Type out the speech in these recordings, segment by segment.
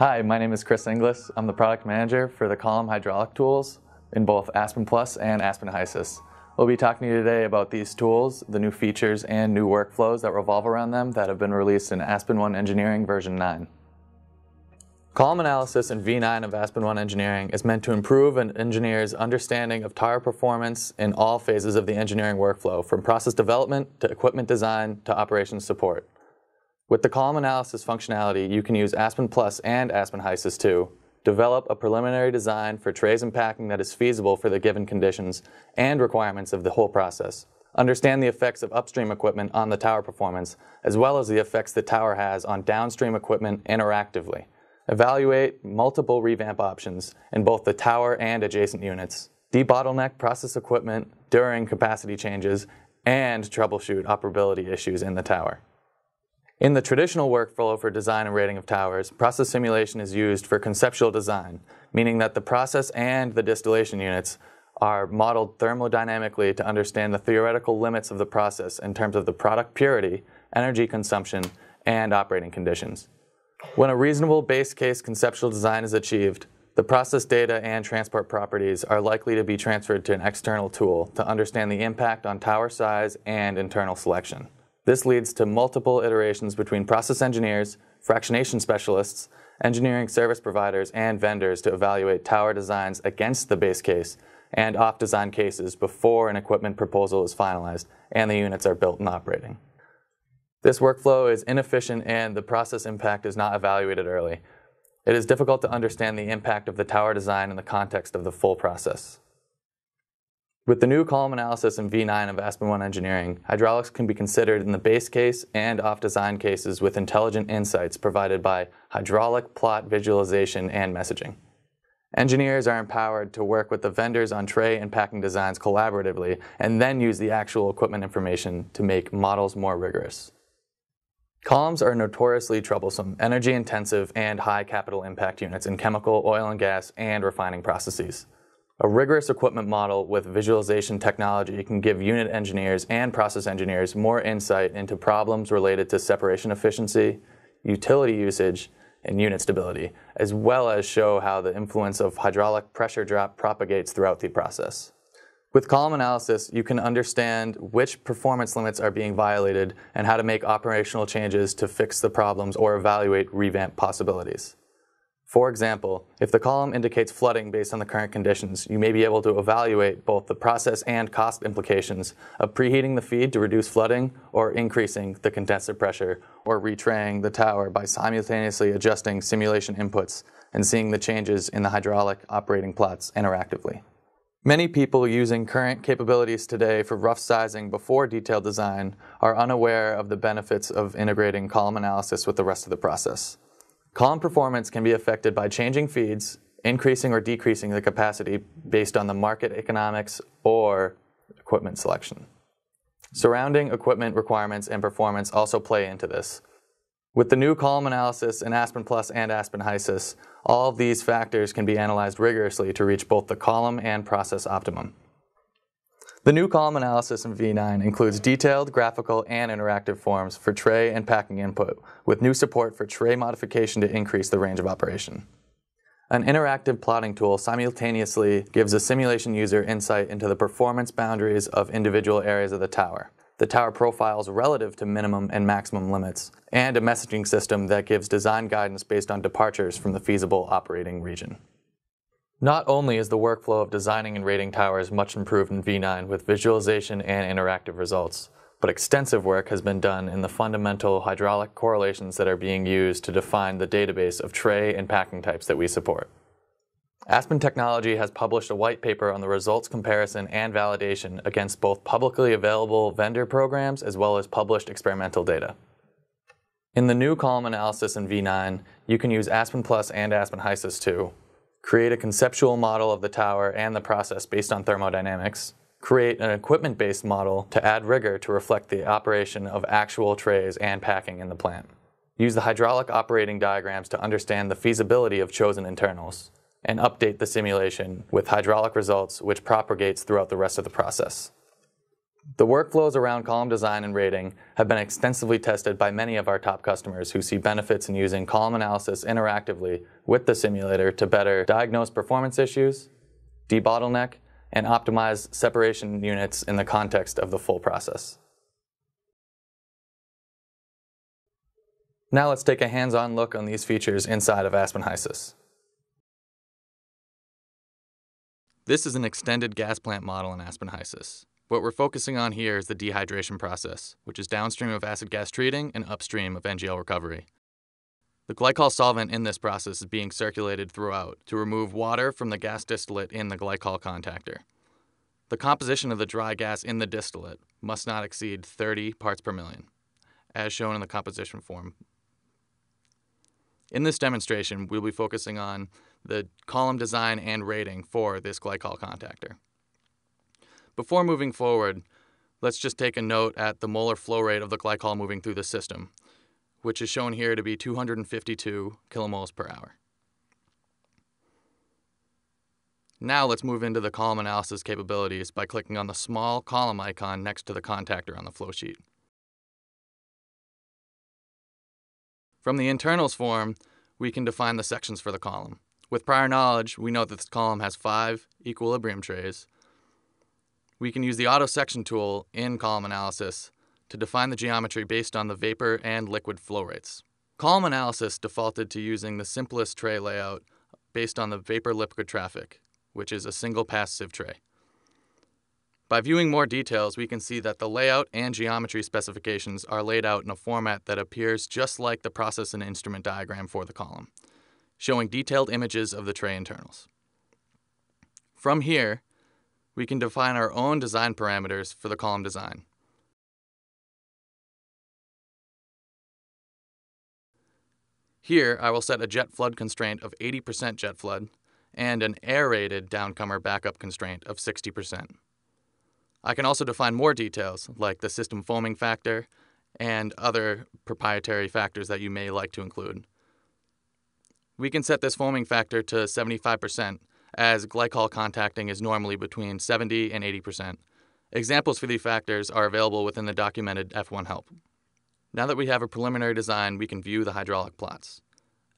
Hi, my name is Chris Inglis. I'm the product manager for the column hydraulic tools in both Aspen Plus and Aspen HYSYS. We'll be talking to you today about these tools, the new features and new workflows that revolve around them that have been released in aspenONE Engineering version 9. Column analysis in V9 of aspenONE Engineering is meant to improve an engineer's understanding of tire performance in all phases of the engineering workflow, from process development to equipment design to operations support. With the column analysis functionality, you can use Aspen Plus and Aspen HYSYS 2, develop a preliminary design for trays and packing that is feasible for the given conditions and requirements of the whole process, understand the effects of upstream equipment on the tower performance, as well as the effects the tower has on downstream equipment interactively, evaluate multiple revamp options in both the tower and adjacent units, debottleneck process equipment during capacity changes, and troubleshoot operability issues in the tower. In the traditional workflow for design and rating of towers, process simulation is used for conceptual design, meaning that the process and the distillation units are modeled thermodynamically to understand the theoretical limits of the process in terms of the product purity, energy consumption, and operating conditions. When a reasonable base case conceptual design is achieved, the process data and transport properties are likely to be transferred to an external tool to understand the impact on tower size and internal selection. This leads to multiple iterations between process engineers, fractionation specialists, engineering service providers, and vendors to evaluate tower designs against the base case and off-design cases before an equipment proposal is finalized and the units are built and operating. This workflow is inefficient and the process impact is not evaluated early. It is difficult to understand the impact of the tower design in the context of the full process. With the new column analysis in V9 of aspenONE Engineering, hydraulics can be considered in the base case and off-design cases with intelligent insights provided by hydraulic plot visualization and messaging. Engineers are empowered to work with the vendors on tray and packing designs collaboratively and then use the actual equipment information to make models more rigorous. Columns are notoriously troublesome, energy intensive, and high capital impact units in chemical, oil and gas, and refining processes. A rigorous equipment model with visualization technology can give unit engineers and process engineers more insight into problems related to separation efficiency, utility usage, and unit stability, as well as show how the influence of hydraulic pressure drop propagates throughout the process. With column analysis, you can understand which performance limits are being violated and how to make operational changes to fix the problems or evaluate revamp possibilities. For example, if the column indicates flooding based on the current conditions, you may be able to evaluate both the process and cost implications of preheating the feed to reduce flooding or increasing the condenser pressure or retraying the tower by simultaneously adjusting simulation inputs and seeing the changes in the hydraulic operating plots interactively. Many people using current capabilities today for rough sizing before detailed design are unaware of the benefits of integrating column analysis with the rest of the process. Column performance can be affected by changing feeds, increasing or decreasing the capacity based on the market economics or equipment selection. Surrounding equipment requirements and performance also play into this. With the new column analysis in Aspen Plus and Aspen HYSYS, all of these factors can be analyzed rigorously to reach both the column and process optimum. The new column analysis in V9 includes detailed, graphical, and interactive forms for tray and packing input, with new support for tray modification to increase the range of operation. An interactive plotting tool simultaneously gives a simulation user insight into the performance boundaries of individual areas of the tower, the tower profiles relative to minimum and maximum limits, and a messaging system that gives design guidance based on departures from the feasible operating region. Not only is the workflow of designing and rating towers much improved in V9 with visualization and interactive results, but extensive work has been done in the fundamental hydraulic correlations that are being used to define the database of tray and packing types that we support. Aspen Technology has published a white paper on the results comparison and validation against both publicly available vendor programs as well as published experimental data. In the new column analysis in V9, you can use Aspen Plus and Aspen HYSYS 2 create a conceptual model of the tower and the process based on thermodynamics, create an equipment-based model to add rigor to reflect the operation of actual trays and packing in the plant. Use the hydraulic operating diagrams to understand the feasibility of chosen internals, and update the simulation with hydraulic results which propagates throughout the rest of the process. The workflows around column design and rating have been extensively tested by many of our top customers who see benefits in using column analysis interactively with the simulator to better diagnose performance issues, debottleneck, and optimize separation units in the context of the full process. Now let's take a hands-on look on these features inside of Aspen HYSYS. This is an extended gas plant model in Aspen HYSYS. What we're focusing on here is the dehydration process, which is downstream of acid gas treating and upstream of NGL recovery. The glycol solvent in this process is being circulated throughout to remove water from the gas distillate in the glycol contactor. The composition of the dry gas in the distillate must not exceed 30 parts per million, as shown in the composition form. In this demonstration, we'll be focusing on the column design and rating for this glycol contactor. Before moving forward, let's just take a note at the molar flow rate of the glycol moving through the system, which is shown here to be 252 kilomoles per hour. Now let's move into the column analysis capabilities by clicking on the small column icon next to the contactor on the flow sheet. From the internals form, we can define the sections for the column. With prior knowledge, we know that this column has five equilibrium trays. We can use the auto section tool in column analysis to define the geometry based on the vapor and liquid flow rates. Column analysis defaulted to using the simplest tray layout based on the vapor liquid traffic, which is a single pass sieve tray. By viewing more details, we can see that the layout and geometry specifications are laid out in a format that appears just like the process and instrument diagram for the column, showing detailed images of the tray internals. From here, we can define our own design parameters for the column design. Here, I will set a jet flood constraint of 80% jet flood and an aerated downcomer backup constraint of 60%. I can also define more details, like the system foaming factor and other proprietary factors that you may like to include. We can set this foaming factor to 75%, as glycol contacting is normally between 70 and 80%. Examples for these factors are available within the documented F1 help. Now that we have a preliminary design, we can view the hydraulic plots.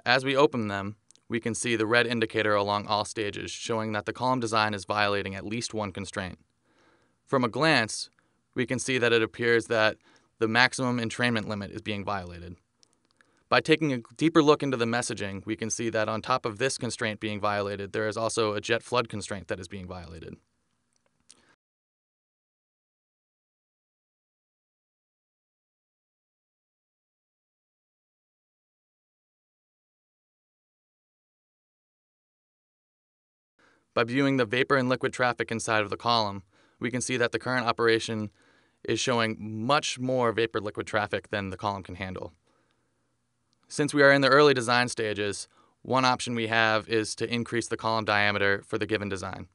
As we open them, we can see the red indicator along all stages showing that the column design is violating at least one constraint. From a glance, we can see that it appears that the maximum entrainment limit is being violated. By taking a deeper look into the messaging, we can see that on top of this constraint being violated, there is also a jet flood constraint that is being violated. By viewing the vapor and liquid traffic inside of the column, we can see that the current operation is showing much more vapor liquid traffic than the column can handle. Since we are in the early design stages, one option we have is to increase the column diameter for the given design.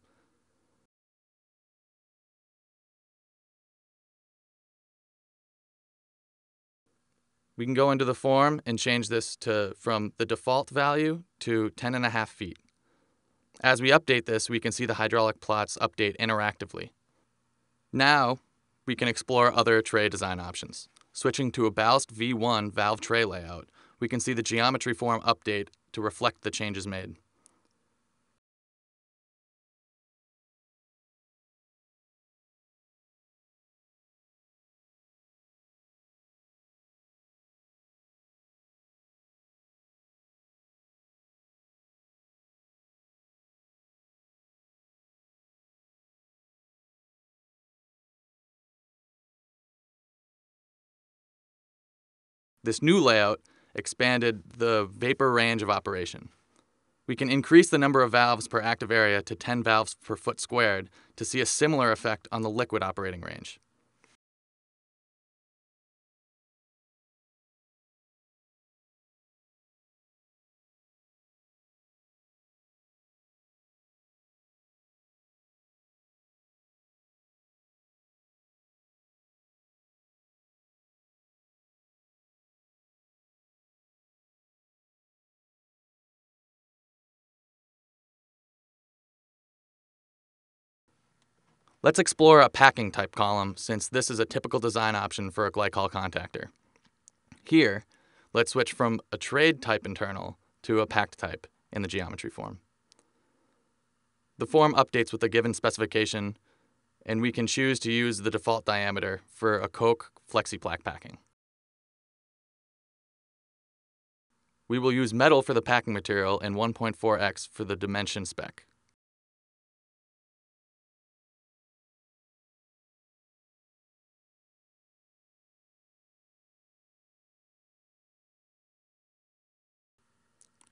We can go into the form and change this to from the default value to 10 and a half feet. As we update this, we can see the hydraulic plots update interactively. Now, we can explore other tray design options. Switching to a ballast V1 valve tray layout, we can see the geometry form update to reflect the changes made. This new layout expanded the vapor range of operation. We can increase the number of valves per active area to 10 valves per foot squared to see a similar effect on the liquid operating range. Let's explore a packing type column since this is a typical design option for a glycol contactor. Here, let's switch from a tray type internal to a packed type in the geometry form. The form updates with a given specification, and we can choose to use the default diameter for a Koch Flexipac packing. We will use metal for the packing material and 1.4x for the dimension spec.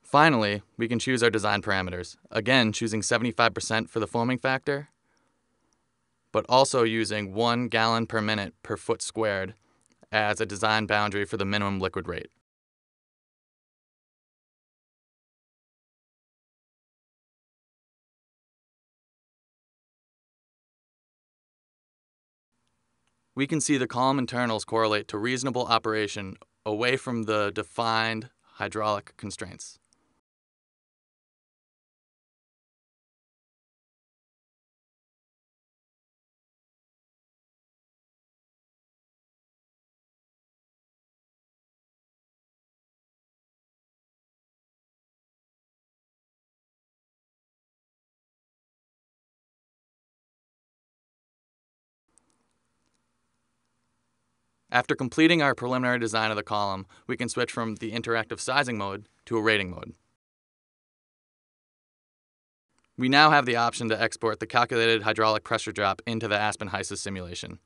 Finally, we can choose our design parameters, again choosing 75% for the foaming factor, but also using 1 gallon per minute per foot squared as a design boundary for the minimum liquid rate. We can see the column internals correlate to reasonable operation away from the defined hydraulic constraints. After completing our preliminary design of the column, we can switch from the interactive sizing mode to a rating mode. We now have the option to export the calculated hydraulic pressure drop into the Aspen HYSYS simulation.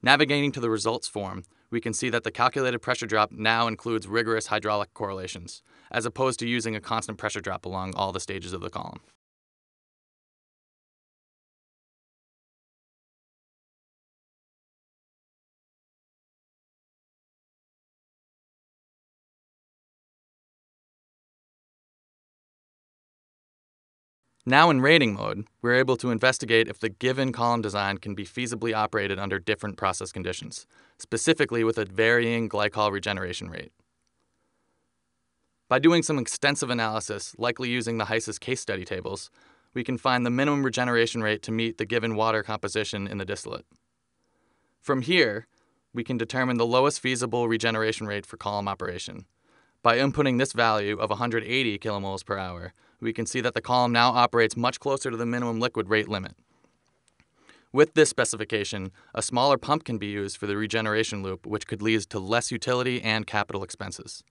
Navigating to the results form, we can see that the calculated pressure drop now includes rigorous hydraulic correlations, as opposed to using a constant pressure drop along all the stages of the column. Now in rating mode, we're able to investigate if the given column design can be feasibly operated under different process conditions, specifically with a varying glycol regeneration rate. By doing some extensive analysis, likely using the HYSYS case study tables, we can find the minimum regeneration rate to meet the given water composition in the distillate. From here, we can determine the lowest feasible regeneration rate for column operation. By inputting this value of 180 kmoles per hour, we can see that the column now operates much closer to the minimum liquid rate limit. With this specification, a smaller pump can be used for the regeneration loop, which could lead to less utility and capital expenses.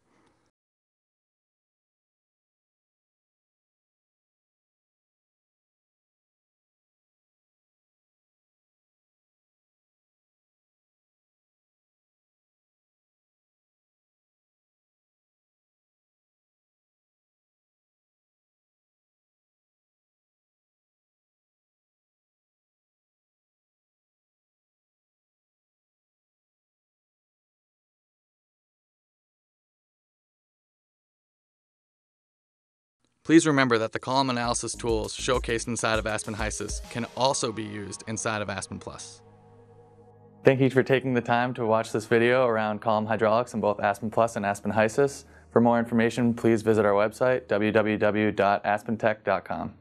Please remember that the column analysis tools showcased inside of Aspen HYSYS can also be used inside of Aspen Plus. Thank you for taking the time to watch this video around column hydraulics in both Aspen Plus and Aspen HYSYS. For more information, please visit our website, www.aspentech.com.